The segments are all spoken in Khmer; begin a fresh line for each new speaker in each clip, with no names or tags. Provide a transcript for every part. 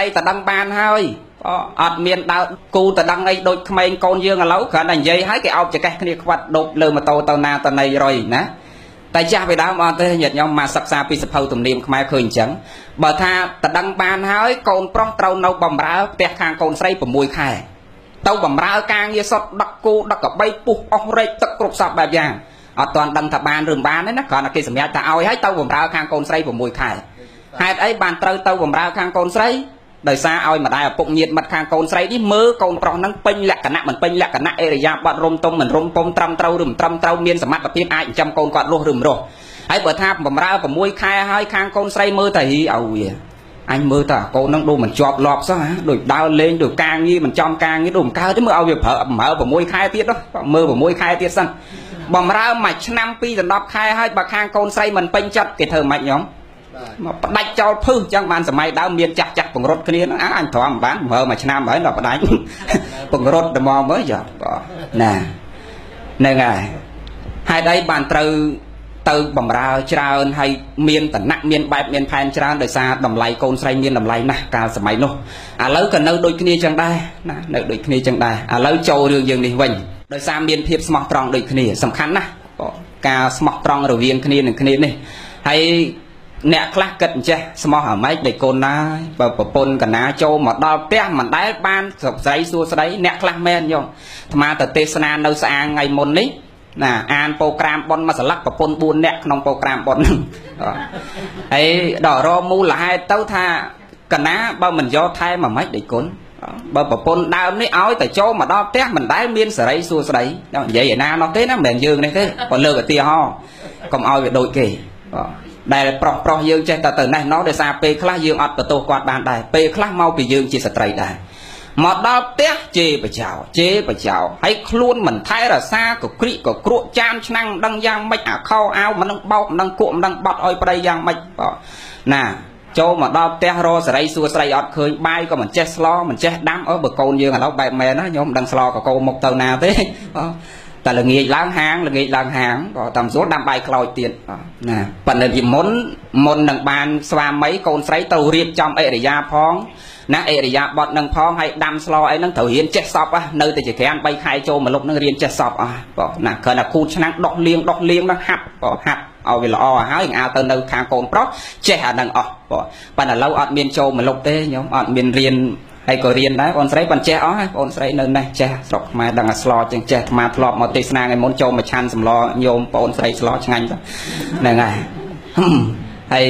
ដីតដឹងបានហើយអត់មានដើរគូតដឹងអីដូចក្មេងកូនយើងឥឡូវគ្រាន់តែនិយាយហើយគេអោបចកេះគ្នាខ្វាត់ដប់លើម៉ូតូទៅណាទៅណីរុយណាតែចាស់ពីដើមអត់ទេញាតិញោមមកសិក្សាពីសភៅទំនៀមខ្មែរឃើញអញ្ចឹងបើថាតដឹងបានហើយកូនប្រុសត្រូវនៅបំរើផ្ទះខាងកូនស្រី6ខែទៅបំរើការងារសុតដឹកគោដឹកកបីពុះអស់រែកទឹកគ្រប់សពបែបយ៉ាងអត់ទាន់ដឹងថាបានឬមិនបានទេណាគ្រាន់តែគេសម្រេចថាឲ្យហើយទៅបំរើខាងកូនស្រី6ខែហេតុអីបានត្រូវទៅបំរើខាងកូនស្រី ដោយសារឲ្យម្ដាយឪពុកញាតិមិត្តខាងកូនស្រីនេះមើលកូនប្រុសហ្នឹងពេញលក្ខណៈមិនពេញលក្ខណៈអេរយាប័តរុំទុំមិនរុំពុំត្រឹមត្រូវឬមិនត្រឹមត្រូវមានសមត្ថភាពអាចចិញ្ចឹមកូនគាត់រស់ឬមិនរស់ហើយបើថាបំរើ6ខែហើយខាងកូនស្រីមើលតែហីឲ្យវាអញមើលតើកូននឹងដូចមិនជាប់លាប់សោះហ่าដូចដើរលេងដូចការងារមិនចំការងារដូចមិនកើតទេមើលឲ្យវាប្រើបំរើ6ខែទៀតមើល6ខែទៀតសិនបំរើមួយឆ្នាំ2ដល់10ខែហើយបើខាងកូនស្រីមិនពេញចិត្តគេធ្វើម៉េចញោម មកផ្ដាច់ចោលភឹសអញ្ចឹងបានសម័យដើមមានចាស់ចាស់បង្រត់គ្នាហ្នឹងអញទ្រាំបានមើលមួយឆ្នាំហើយដល់ផ្ដាច់បង្រត់តែមកមើលចាណាហ្នឹងហើយហេតុអីបានត្រូវទៅបំរើច្រើនហើយមានតណៈមានបែបមានផែនច្រើនដោយសារតម្លៃកូនស្រីមានតម្លៃណាស់កាលសម័យនោះឥឡូវក៏នៅដូចគ្នាចឹងដែរណានៅដូចគ្នាចឹងដែរឥឡូវចូលរឿងយើងនេះវិញដោយសារមានភាពស្មោះត្រង់ដូចគ្នាសំខាន់ណាស់ការស្មោះត្រង់រវាងគ្នានឹងគ្នានេះហើយ អ្នកខ្លះគិតអញ្ចេះស្មោះអាម៉េចដែលកូនណាបើប្រពន្ធកណាចូលមកដល់ផ្ទះមិនដែលបានស្រីសួស្ដីអ្នកខ្លះមែនយោអាត្មាទៅទេសនានៅស្អាងថ្ងៃមុននេះណាអានប្រូក្រាមប៉ុនមួយស្លឹកប្រពន្ធ4នាក់ក្នុងប្រូក្រាមប៉ុនហ្នឹងហើយដល់រមូលហេតុទៅថាកណាបើមិនយកថែមអាម៉េចដេចគុណបើប្រពន្ធដើមនេះឲ្យតែចូលមកដល់ផ្ទះមិនដែលមានសេរីសួស្ដីនិយាយឯណានោះទេណាមិនមែនយើងនេះទេបើលើកឧទាហរណ៍កុំឲ្យវាដូចគេ ដែលប្រុសប្រុសយើងចេះតែទៅណេះណោដោយសារពេលខ្លះយើងអត់បន្ទោសគាត់បានដែរពេលខ្លះមកពីយើងជាស្ត្រីដែរមកដល់ផ្ទះជេរបចោជេរបចោហើយខ្លួនមិនថែរសាក៏ក្រិកក៏គ្រក់ចានឆ្នាំងមិនដឹងយ៉ាងម៉េចអាខោអាវមិនដឹងបោកមិនដឹងគក់មិនដឹងបាត់ឲ្យប្តីយ៉ាងម៉េចបងណាចូលមកដល់ផ្ទះរសេរីសួរស្រីអត់ឃើញបាយក៏មិនចេះស្លមិនចេះដាំអើបើកូនយើងឥឡូវបែបមែនណាខ្ញុំមិនដឹងស្លក៏កោមុខទៅណាទេ តែល្ងាចឡើងហាងល្ងាចឡើងហាងក៏តាមស្រួលដាំបាយខ្លោចទៀតណាប៉ុន្តែពីមុនមុននឹងបានស្វាមីកូនស្រីទៅរៀបចំអិរិយាផងណាអិរិយាបថនឹងផងហើយដាំស្លអីហ្នឹងត្រូវរៀនចេះសពនៅតែជាក្រាន3ខែចូលមកលុកហ្នឹងរៀនចេះសពអស់បងណាគ្រាន់តែគូតឆ្នាំងដោះលៀងដោះលៀងហ្នឹងហាត់បងហាត់ឲ្យវាល្អហើយអាលទៅនៅខាងកូនប្រុសចេះអាហ្នឹងអស់បងប៉ុន្តែឥឡូវអត់មានចូលមកលុកទេញោមអត់មានរៀន ហើយក៏រៀនដែរបងស្រីបានចេះអស់ហើយបងស្រីនៅនេះចេះស្រុកខ្មែរដឹងអាស្លចឹងចេះអាត្មាធ្លាប់មកទេសនាថ្ងៃមុនចូលមកឆាន់សម្លញោមបងស្រីស្លឆ្ងាញ់ហ្នឹងហើយហើយ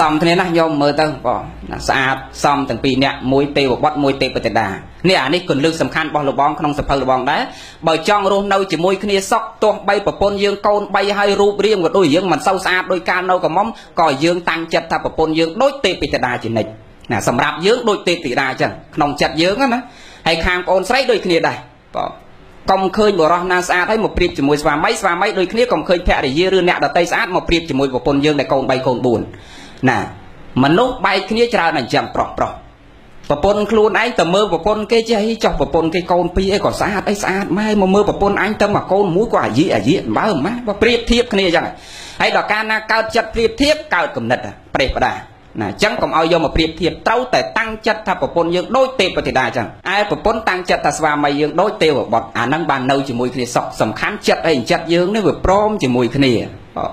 សំគ្នាណាញោមមើលទៅបងស្អាតសំទាំងពីរនាក់មួយទេវបុត្រមួយទេពទេតានេះអានេះគន្លឹះសំខាន់របស់លបងក្នុងសភៅលបងដែរបើចង់រស់នៅជាមួយគ្នាសក់ទោះបីប្រពន្ធយើងកូនបីហើយរូបរាងក៏ដូចយើងមិនសូវស្អាតដោយកាលនៅកំមុំក៏យើងតាំងចិត្តថាប្រពន្ធយើងដូចទេពទេតាជានិច្ច ណាសម្រាប់យើងដូចទេពធីតាអញ្ចឹងក្នុងចិត្តយើងណាហើយខាងប្អូនស្រីដូចគ្នាដែរបងកុំឃើញបរោះណាស្អាតហើយមកប្រៀបជាមួយស្វាមីស្វាមីដូចគ្នាកុំឃើញភរិយាឬអ្នកដតីស្អាតមកប្រៀបជាមួយប្រពន្ធយើងដែលកូន3កូន4ណាមនុស្សបែកគ្នាច្រើនអញ្ចឹងប្រុសប្រុសប្រពន្ធខ្លួនឯងទៅមើលប្រពន្ធគេចេះចោះប្រពន្ធគេកូនពីរអីក៏ស្អាតអីស្អាតម៉ែមកមើលប្រពន្ធអញទៅមកកូនមួយក៏អាយិអាយិបើម៉ែបើប្រៀបធៀបគ្នាអញ្ចឹងហើយដល់កាលណាកើតចិត្តប្រៀបធៀបកើតគំនិតប្រេះផ្ដា ណាអញ្ចឹងកុំឲ្យយកមកប្រៀបធៀបត្រូវតែតាំងចិត្តថាប្រពន្ធយើងដូចទេពធីតាអញ្ចឹងឯប្រពន្ធតាំងចិត្តថាស្វាមីយើងដូចទេវបុត្រអាហ្នឹងបាននៅជាមួយគ្នាសុខសំខាន់ចិត្តអីចិត្តយើងនេះវាព្រមជាមួយគ្នា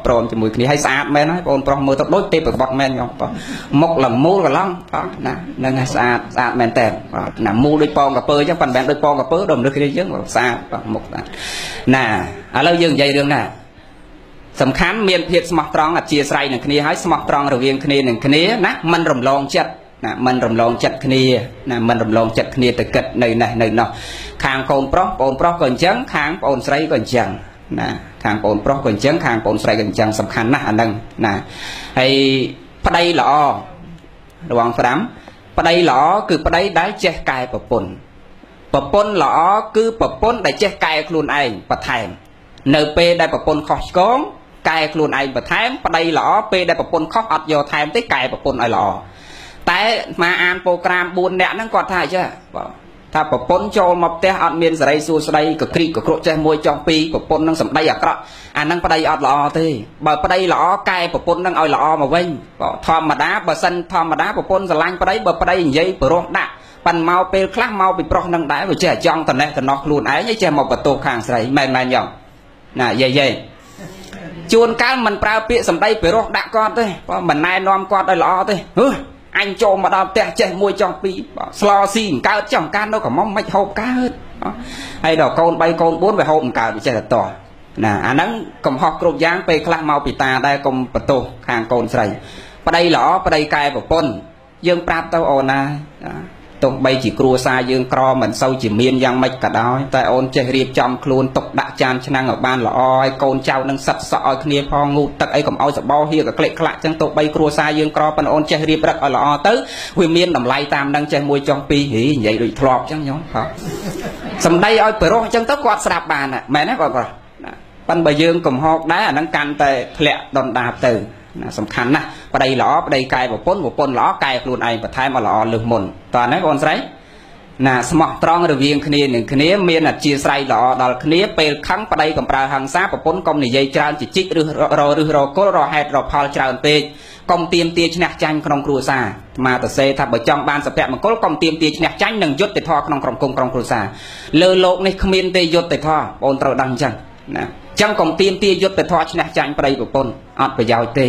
ព្រមជាមួយគ្នាហើយស្អាតមែនហើយបងប្រុសមើលទៅដូចទេពបុត្រមែនខ្ញុំបងមុខលមូលកន្លងណាហ្នឹងហើយស្អាតស្អាតមែនតើណាមូលដូចពងកពើអញ្ចឹងប៉ុន្តែដូចពងកពើដូចមនុស្សគ្នាអញ្ចឹងស្អាតមុខស្អាតណាឥឡូវយើងនិយាយរឿងណា សំខាន់មានភាពស្មោះត្រង់អធិស្ឋាននឹងគ្នាហើយស្មោះត្រង់រវាងគ្នានឹងគ្នាណាមិនរំលងចិត្តណាមិនរំលងចិត្តគ្នាណាមិនរំលងចិត្តគ្នាទៅគិតនៅនេះនៅនោះខាងកូនប្រុសបងប្រុសក៏អញ្ចឹងខាងបងស្រីក៏អញ្ចឹងណាខាងបងប្រុសក៏អញ្ចឹងខាងបងស្រីក៏អញ្ចឹងសំខាន់ណាស់អាហ្នឹងណាហើយប្តីល្អរវង5ប្តីល្អគឺប្តីដែលចេះកែប្រពន្ធប្រពន្ធល្អគឺប្រពន្ធដែលចេះកែខ្លួនឯងបន្ថែមនៅពេលដែលប្រពន្ធខុសឆ្គង កែខ្លួនឯងបន្ថែមប្តីល្អពេលដែលប្រពន្ធខុសអត់យកថែមទេកែប្រពន្ធឲ្យល្អតែមកអានប្រូក្រាម4នាក់ហ្នឹងគាត់ថាអញ្ចឹងបងថាប្រពន្ធចូលមកផ្ទះអត់មានសេរីសួស្តីកក្រីកកក្រក់ចេះមួយចុះពីរប្រពន្ធនឹងសម្ដីអាក្រក់អានឹងប្តីអត់ល្អទេបើប្តីល្អកែប្រពន្ធនឹងឲ្យល្អមកវិញធម្មតាបើសិនធម្មតាប្រពន្ធស្រឡាញ់ប្តីបើប្តីនិយាយបរោះដាក់ប៉ិនមកពេលខ្លះមកពីប្រុសនឹងដែរវាចេះចង់តណេះតណោះខ្លួនឯងហើយចេះមកបន្ទោសខាងស្រីមែនមែនយ៉ងណាយាយយាយ ជួនកាលមិនប្រើពាក្យសម្ដីពិរោះដាក់គាត់ទេបើមិនណែនាំគាត់ឲ្យល្អទេហឺអញចូលមកដល់ផ្ទះចេះមួយចង់ពីរស្លោស៊ីមិនកើតចង់កើតនៅកំមុំមិនហូបកើតហើយដល់កូន3កូន4វាហូបមិនកើតវាចេះតែតោះណាអាហ្នឹងកំហុសគ្រប់យ៉ាងពេលខ្លះមកពីតាដែរកុំបន្ទោសខាងកូនស្រីប្តីល្អប្តីកែប្រពន្ធយើងប្រាប់ទៅអូនណា ទោះបីជាគ្រួសារយើងក្រមិនសូវជាមានយ៉ាងម៉េចក៏ដោយតែអូនចេះរៀបចំខ្លួនទុកដាក់ចានឆ្នាំងឲ្យបានល្អឲ្យកូនចៅនឹងសិតសក់ឲ្យគ្នាផងងូតទឹកអីកុំឲ្យសបោហៀកក្លេកក្លាក់ចឹងទោះបីគ្រួសារយើងក្រប៉ុន្តែអូនចេះរៀបរឹកឲ្យល្អទៅវាមានតម្លៃតាមនឹងចេះមួយចុងពីរហីនិយាយដូចធ្លាប់ចឹងញោមហ៎សំដីឲ្យបរោះចឹងទៅគាត់ស្ដាប់បានមែនទេគាត់ប្រុសប៉ុន្តែបើយើងកំហុសដែរអានឹងកាន់តែធ្លាក់ដុនដាបទៅ ណាសំខាន់ណាស់ប្តីល្អប្តីកែប្រពន្ធប្រពន្ធល្អកែខ្លួនឯងបន្ថែមឲ្យល្អលើសមុនតើណាបងស្រីណាស្មោះត្រង់រវាងគ្នានឹងគ្នាមានអធិស្ឋានល្អដល់គ្នាពេលខឹងប្តីកំប្រើហង្សាប្រពន្ធកុំនិយាយច្រើនជីជីករឹសររឹសរគល់រហេតុរផលច្រើនពេកកុំទៀមទាឈ្នះចាញ់ក្នុងគ្រួសារមកតសេថាបើចង់បានសុភមង្គលកុំទៀមទាឈ្នះចាញ់នឹងយុត្តិធម៌ក្នុងក្រុមគុំក្រុមគ្រួសារលើโลกនេះគ្មានទេយុត្តិធម៌បងត្រូវដឹងអញ្ចឹងណា ចឹងកុំទៀមទាយុទ្ធធរឈ្នះចាញ់ប្តីប្រពន្ធអត់ប្រយោជន៍ទេ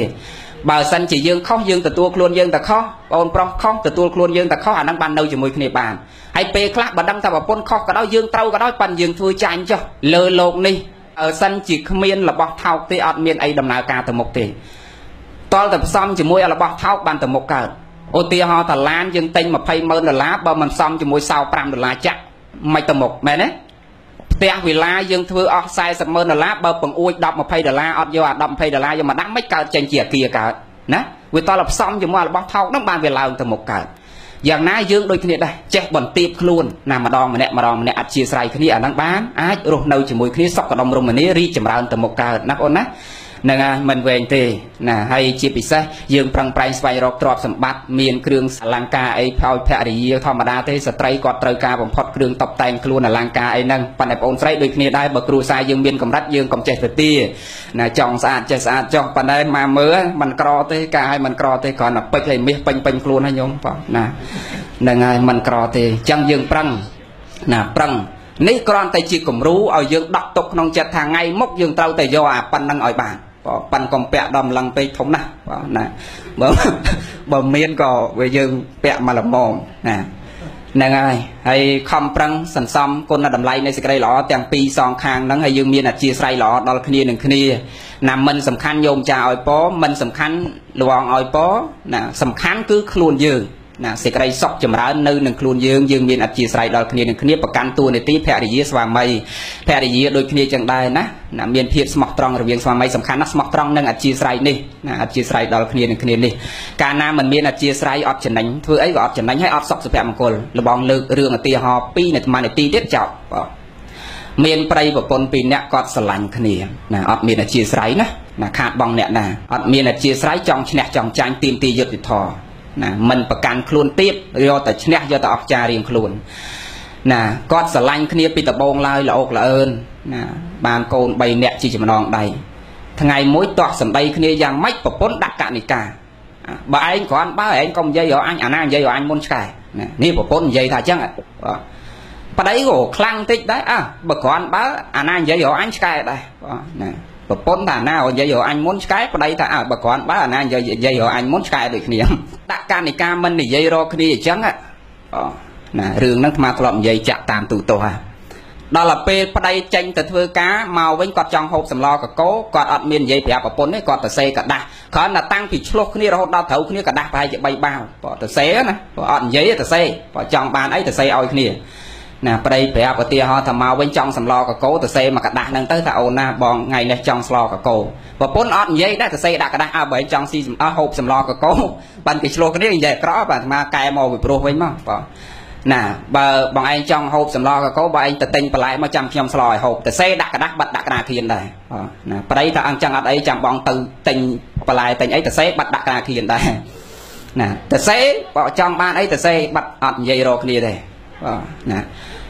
បើសិនជាយើងខុសយើងទទួលខ្លួនយើងតែខុសបងប្រុសខុសទទួលខ្លួនយើងតែខុសអានឹងបាននៅជាមួយគ្នាបានហើយពេលខ្លះបើដឹងថាប្រពន្ធខុសក៏ដោយយើងត្រូវក៏ដោយប៉ិនយើងធ្វើចាញ់ចុះលើលោកនេះអើសិនជាគ្មានរបស់ថោកទេអត់មានអីដំណើរការទៅមុខទេតលតែផ្សំជាមួយរបស់ថោកបានទៅមុខកើតឧទាហរណ៍តាឡានយើងទិញ20ម៉ឺនដុល្លារបើមិនផ្សំជាមួយសោ5ដុល្លារចាក់មិនទៅមុខមែនទេ ផ្ទះវិឡាយើងធ្វើអស់40ម៉ឺនដុល្លារបើបង្អួច10 20ដុល្លារអត់យកអា10 20ដុល្លារយកមកដាក់មិនកើតចេញជាអាគារកើតណាវាតលផ្សំជាមួយរបស់ថោកហ្នឹងបានវាឡើងទៅមុខកើតយ៉ាងណាយើងដូចគ្នាដែរចេះបន្ទាបខ្លួនណាម្ដងម្នាក់ម្ដងម្នាក់អធិស្ឋានគ្នាអាហ្នឹងបានអាចរស់នៅជាមួយគ្នាសុខដុមរមនារីកចម្រើនទៅមុខកើតណាបងអូនណា ហ្នឹងហើយមិនវែងទេណាហើយជាពិសេសយើងប្រឹងប្រែងស្វែងរកទ្រព្យសម្បត្តិមានគ្រឿងអលង្ការអីផោយភរិយាធម្មតាទេស្ត្រីគាត់ត្រូវការបំផុតគ្រឿងតុបតែងខ្លួនអលង្ការអីហ្នឹងប៉ុន្តែបងអូនស្រីដូចគ្នាដែរបើគ្រួសារយើងមានកម្រិតយើងកុំចេះទៅទាណាចង់ស្អាតចេះស្អាតចុះប៉ុន្តែមកមើលมันក្រទេការឲ្យมันក្រទេគ្រាន់តែពេចឲ្យមាសពេញពេញខ្លួនហើយញោមបងណាហ្នឹងហើយมันក្រទេអញ្ចឹងយើងប្រឹងណាប្រឹងនេះគ្រាន់តែជាគំរូឲ្យយើងដកទុកក្នុងចិត្តថាថ្ងៃមុខយើងត្រូវតែយកអាប៉ុណ្្នឹងឲ្យបាន ប៉ាន់កំពាក់ដំឡឹងពេកធំណាស់បាទណាបើបើមានក៏វាយើងពាក់មកល្មមណាហ្នឹងហើយហើយខំប្រឹងសន្សំគុណតម្លៃនៃសេចក្តីល្អទាំងពីរសងខាងហ្នឹងហើយយើងមានអធិស្ឋានល្អដល់គ្នានឹងគ្នាណាមិនសំខាន់យោមចាឲ្យពមិនសំខាន់លវងឲ្យពណាសំខាន់គឺខ្លួនយើង ណាសេចក្តីសុខចម្រើននៅនឹងខ្លួនយើងយើងមានអធិស្ឋានដល់គ្នានឹងគ្នាប្រកាន់តួនាទីភរិយាស្វាមីភរិយាដូចគ្នាចឹងដែរណាណាមានភាពស្មោះត្រង់រវាងស្វាមីសំខាន់ណាស់ស្មោះត្រង់នឹងអធិស្ឋាននេះណាអធិស្ឋានដល់គ្នានឹងគ្នានេះកាលណាមិនមានអធិស្ឋានអត់ចំណេញធ្វើអីក៏អត់ចំណេញហើយអត់សុខសុភមង្គលលបងលើករឿងឧទាហរណ៍2នៅអានាទីទៀតចប់បាទមានប្តីប្រពន្ធពីរនាក់គាត់ស្រឡាញ់គ្នាណាអត់មានអធិស្ឋានណាណាខាតបងអ្នកណាអត់មានអធិស្ឋានចង់ឈ្នះចង់ចាញ់ទីមទីយុទ្ធធរ ណាមិនប្រកាន់ខ្លួនទៀតយកតែឈ្នះយកតែអស្ចាររៀងខ្លួនណាគាត់ស្រឡាញ់គ្នាពីដំបងឡើយល្អកល្អឿនណាបានកូន3នាក់ជាចំណងដៃថ្ងៃមួយទាស់សម្ដីគ្នាយ៉ាងម៉េចប្រពន្ធដាក់កនិកាបើឯងគ្រាន់បើឯងកុំនិយាយឲ្យអញអាណានិយាយឲ្យអញមុនឆ្កែណានេះប្រពន្ធនិយាយថាអញ្ចឹងប្តីក៏ខ្លាំងតិចដែរអើបើគ្រាន់បើអាណានិយាយឲ្យអញឆ្កែដែរណា ប្រពន្ធថាណានិយាយរអញមុនឆ្កែប្តីថាអើបើគ្រាន់បើអាណានិយាយនិយាយរអញមុនឆ្កែដូចគ្នាដាក់កានិកាមិននិយាយរកគ្នាអញ្ចឹងអូណារឿងហ្នឹងអាធ្លាប់និយាយចាក់តាមទូទោសហ่ะដល់ទៅពេលប្តីចេញទៅធ្វើការមកវិញគាត់ចង់ហូបសម្លកកោគាត់អត់មាននិយាយប្រាប់ប្រពន្ធទេគាត់ទៅសេកដាស់គ្រាន់តែតាំងពីឆ្លោះគ្នារហូតដល់ត្រូវគ្នាកដាស់ប្រហែលជា3បាវបើទៅសេណាបើអត់និយាយទៅសេបើចង់បានអីទៅសេឲ្យគ្នា ណាប្តីប្រាប់ឧទាហរណ៍ថាមកវិញចង់សម្លកកោទៅសេមកกระដាស់ហ្នឹងទៅថាអូនណាបងថ្ងៃនេះចង់ស្លកកោប្រពន្ធអត់និយាយដែរទៅសេដាក់กระដាស់អើបើចង់ស៊ីអស់ហូបសម្លកកោបានគេឆ្លោះគ្នានិយាយក្រក់បាទអាត្មាកែមកវិព្រោះវិញមកបងណាបើបងឯងចង់ហូបសម្លកកោបើឯងទៅទិញបន្លែមកចាំខ្ញុំស្លឲ្យហូបទៅសេដាក់กระដាស់បាត់ដាក់កណ្ដាលធៀនដែរបងណាប្តីថាអញ្ចឹងអត់អីចាំបងទៅទិញបន្លែទិញអីទៅសេបាត់ដាក់កណ្ដាលធៀនដែរណាទៅសេបើចង់បានអីទៅសេបាត់អត់និយាយរកគ្នាទេ បាទណា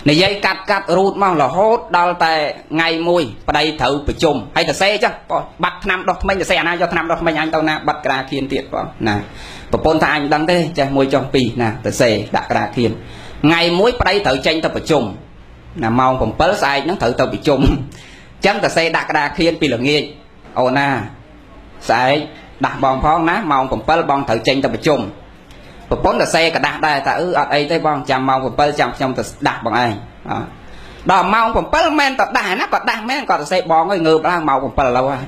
និយាយកាត់កាត់រូតមករហូតដល់តែថ្ងៃមួយប្តីត្រូវប្រជុំហើយទៅសេអញ្ចឹងបងបាត់ឆ្នាំដោះថ្មិញទៅសេអាណាយកឆ្នាំដោះថ្មិញអញទៅណាបាត់ក្រាខៀនទៀតបងណាប្រពន្ធថាអញដឹងទេចេះមួយចុះពីរណាទៅសេដាក់ក្រាខៀនថ្ងៃមួយប្តីត្រូវចេញទៅប្រជុំណាម៉ោង7ស្អែកហ្នឹងត្រូវទៅប្រជុំអញ្ចឹងទៅសេដាក់ក្រាខៀនពីល្ងាចអូនណាស្អែកដាស់បងផងណាម៉ោង7បងត្រូវចេញទៅប្រជុំ ប្រពន្ធទៅសេក្រដាស់ដែរតែអឺអត់អីទេបងចាំម៉ោង7ចាំខ្ញុំទៅដាស់បងឯងដល់ម៉ោង7មែនតដាស់ណាក៏ដាស់មែនក៏ទៅសេបងហើយងើបឡើងម៉ោង7ឥឡូវហើយ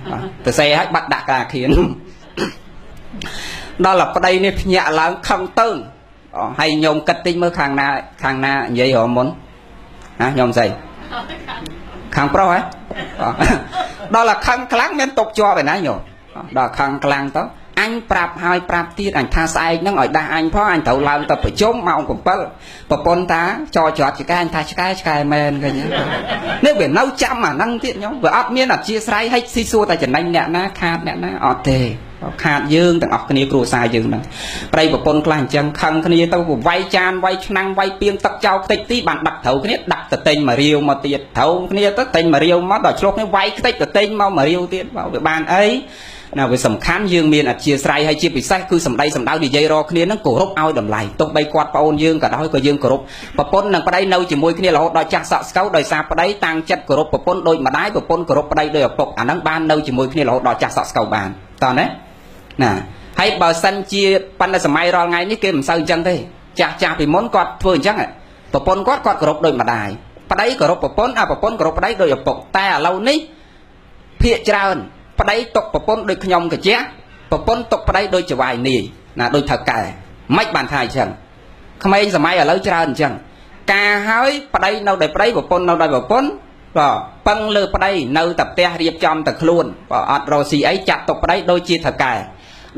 ទៅសេហើយបាត់ដាក់ការខៀនដល់តែប្តីនេះភ្ញាក់ឡើងខឹងទៅហើយញោមគិតតិចមើលខាងណាខាងណានិយាយរមុនណាញោមស្អីខាងប្រុសហ៎ដល់តែខឹងខ្លាំងមានຕົកជាប់ឯណាញោមដល់ខឹងខ្លាំងទៅ អញប្រាប់ហើយប្រាប់ទៀតអញថាស្អែកហ្នឹងឲ្យដាស់អញផងអញត្រូវឡើងទៅប្រជុំម៉ោង7ប្រពន្ធតាចរច្រត់ឆ្កែអញថាឆ្កែឆ្កែមែនឃើញនេះវានៅចាំអាហ្នឹងទៀតញោមវាអត់មានអធិស្ឋានឲ្យស៊ីសួរតែចំណេញអ្នកណាខាតអ្នកណាអត់ទេខាតយើងទាំងអស់គ្នាគ្រួសារយើងហ្នឹងប្រៃប្រពន្ធខ្លះអញ្ចឹងខឹងគ្នាទៅវាយចានវាយឆ្នាំងវាយពីងទឹកចោលខ្ទេចទីបានដាក់ត្រូវគ្នាដាក់ទៅតែងមករាវមកទៀតត្រូវគ្នាទៅតែងមករាវមកដល់ឆ្លុះគ្នាវាយខ្ទេចទៅតែងមកមករាវទៀតវាបានអី ណាវាសំខាន់យើងមានអធិស្ស្រ័យហើយជាពិសេសគឺសម្ដីសម្ដៅនិយាយរកគ្នានឹងគោរពឲ្យតម្លៃទោះបីគាត់ប្អូនយើងក៏ដោយក៏យើងគោរពប្រពន្ធនិងប្តីនៅជាមួយគ្នារហូតដល់ចាស់សក់ស្កៅដោយសារប្តីតាំងចិត្តគោរពប្រពន្ធដូចម្ដាយប្រពន្ធគោរពប្តីដោយឪពុកអាហ្នឹងបាននៅជាមួយគ្នារហូតដល់ចាស់សក់ស្កៅបានតោះណាណាហើយបើសិនជាប៉ុន្តែសម័យរាល់ថ្ងៃនេះគេមិនសូវអញ្ចឹងទេចាស់ចាស់ពីមុនគាត់ធ្វើអញ្ចឹងប្រពន្ធគាត់គាត់គោរពដូចម្ដាយប្តីគោរពប្រពន្ធអាប្រពន្ធគោរពប្តីដោយឪពុកតែឥឡូវនេះភាកច្រើន ប្តីຕົកប្រពន្ធដូចខ្ញុំកាជះប្រពន្ធຕົកប្តីដូចចវាយនាយណាដូចថៅកែមិនបានថាអញ្ចឹងក្មេងសម័យឥឡូវច្រើនអញ្ចឹងការហើយប្តីនៅដោយប្តីប្រពន្ធនៅដោយប្រពន្ធបាទពឹងលើប្តីនៅតែផ្ទះរៀបចំតែខ្លួនបាទអត់រកស៊ីអីចាត់ទុកប្តីដូចជាថៅកែ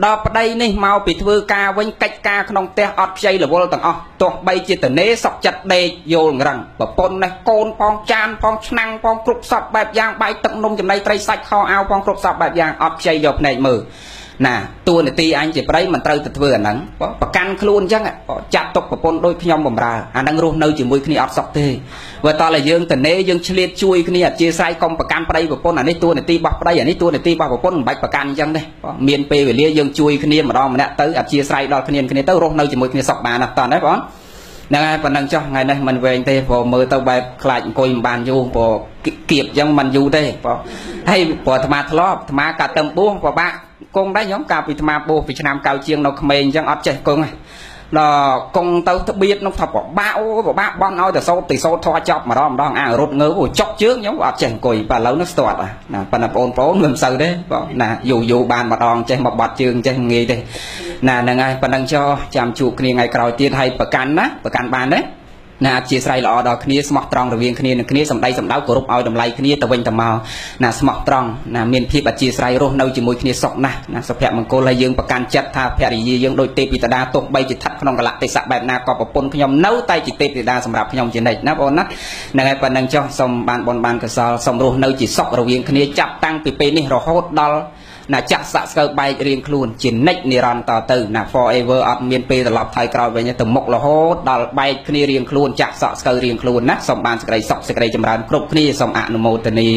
ដល់ប្តីនេះមកពីធ្វើការវិញកិច្ចការក្នុងផ្ទះអត់ខ្ចីរវល់ទាំងអស់ទោះបីជាតនេសក់ចិត្តដេកយល់ងរឹងប្រពន្ធនេះកូនផងចានផងឆ្នាំងផងគ្រប់សពបែបយ៉ាងបាយទឹកនំចំណីត្រីសាច់ខោអាវផងគ្រប់សពបែបយ៉ាងអត់ខ្ចីយកភ្នែកមើល ណាតួនាទីអញជាប្តីមិនត្រូវទៅធ្វើអាហ្នឹងប្រកាន់ខ្លួនអញ្ចឹងចាត់ទុកប្រពន្ធដូចខ្ញុំបំរើអាហ្នឹងរស់នៅជាមួយគ្នាអត់សុខទេបើតើយើងតនេយើងឆ្លៀតជួយគ្នាអធិស្ស្រ័យកុំប្រកាន់ប្តីប្រពន្ធអានេះតួនាទីរបស់ប្តីអានេះតួនាទីរបស់ប្រពន្ធមិនបាច់ប្រកាន់អញ្ចឹងទេមានពេលវេលាយើងជួយគ្នាម្ដងម្នាក់ទៅអធិស្ស្រ័យដល់គ្នាគ្នាទៅរស់នៅជាមួយគ្នាសុខបានណាតើណាបងហ្នឹងហើយប៉ុណ្ណឹងចុះថ្ងៃនេះមិនវែងទេព្រោះមើលទៅបែបខ្លាចអង្គុយមិនបានយូរព្រោះគៀបអញ្ចឹងមិនយូរទេព្រោះហើយព្រោះអាត្មាធ្លាប់អាត្មាកាត់ទៅបួសពិបាក គង់ដែរខ្ញុំកាលពីអាត្មាបួសពីឆ្នាំកៅជាងនៅក្មេងអញ្ចឹងអត់ចេះគង់ទេដល់កងទៅត្បៀតនោះថាពិបាកអូពិបាកបន់ឲ្យតែសោតទីសោតធေါ်ចប់ម្ដងម្ដងអារត់ងើអូចុកជើងខ្ញុំអត់ចេះអង្គុយបើឥឡូវនេះស្ទាត់ណាប៉ុន្តែបងប្អូនមិនសូវទេបងណាយូរយូរបានម្ដងចេះមកបាត់ជើងចេះងាយទេណាហ្នឹងហើយប៉ុណ្ណឹងចោចាំជួបគ្នាថ្ងៃក្រោយទៀតហើយប្រកាន់ណាប្រកាន់បានទេ ណាអធិស្ឋានល្អដល់គ្នាស្មោះត្រង់រវាងគ្នានឹងគ្នាសម្ដីសម្ដៅគោរពឲ្យតម្លៃគ្នាទៅវិញទៅមកណាស្មោះត្រង់ណាមានភាពអធិស្ឋានរស់នៅជាមួយគ្នាសុខណាស់ណាសុភមង្គលហើយយើងប្រកាន់ចិត្តថាភរិយាយើងដូចទេពធីតាទុកបីជាស្ថិតក្នុងកលៈទេសៈបែបណាក៏ប្រពន្ធខ្ញុំនៅតែជាទេពធីតាសម្រាប់ខ្ញុំជានិច្ចណាបងណាហ្នឹងហើយប៉ុណ្ណឹងចុះសូមបានបនបានកសលសូមរស់នៅជាសុខរវាងគ្នាចាប់តាំងពីពេលនេះរហូតដល់ ណាចាក់សាក់ស្កើបែករៀងខ្លួនជានិច្ចនិរន្តរ៍តទៅណា forever អត់មានពេលត្រឡប់ថយក្រោយវិញទៅមុខរហូតដល់បែកគ្នារៀងខ្លួនចាក់សាក់ស្កើរៀងខ្លួនណាសូមបានសេចក្តីសុខសេចក្តីចម្រើនគ្រប់គ្នាសូមអនុមោទនា